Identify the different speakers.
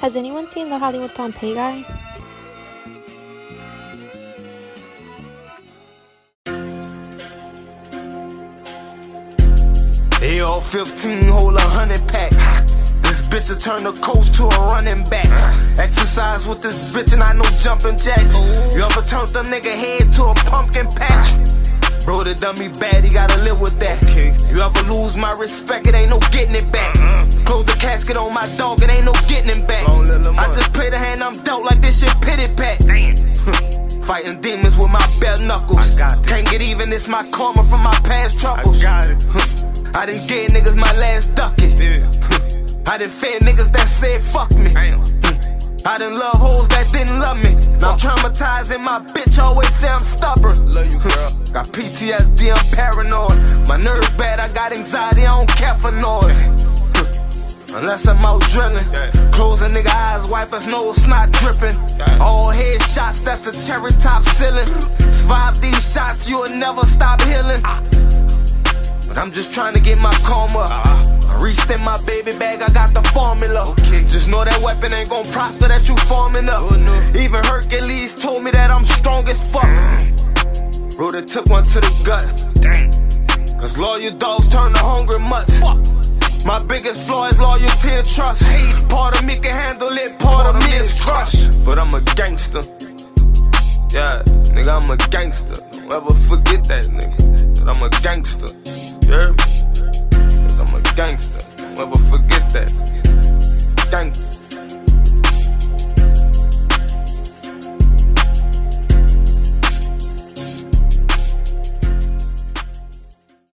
Speaker 1: Has anyone seen the Hollywood Pompeii guy?
Speaker 2: AR 15 hold a hundred pack. This bitch will turn the coach to a running back. Exercise with this bitch and I know jumping jacks. You ever turned a nigga head to a pumpkin patch? Bro, the dummy bad, he gotta live with that. You ever lose my respect, it ain't no getting it back. On my dog, it ain't no getting him back. I just play the hand I'm dealt like this shit pity pat. Fighting demons with my bare knuckles. Can't get even, it's my karma from my past troubles. I done gave niggas my last ducket. I done fed niggas that said fuck me. I done love hoes that didn't love me. Now I'm traumatized and my bitch always say I'm stubborn. Love you, girl. Got PTSD, I'm paranoid. My nerves bad, I got anxiety, I don't care for noise. Unless I'm out drilling. Close a nigga eyes, wipe his nose, not dripping. All head shots, that's a cherry top ceiling. Survive these shots, you'll never stop healing. But I'm just trying to get my karma up. I reached in my baby bag, I got the formula. Just know that weapon ain't gon' prosper that you forming up. Even Hercules told me that I'm strong as fuck. Bro, they took one to the gut. Cause loyal dogs turn to hungry mutts. My biggest flaw is loyalty and trust. Hate. Part of me can handle it, part, of me is crushed. But I'm a gangster. Yeah, nigga, I'm a gangster. Don't ever forget that, nigga. I'm a gangster. Yeah, I'm a gangster. Don't ever forget that.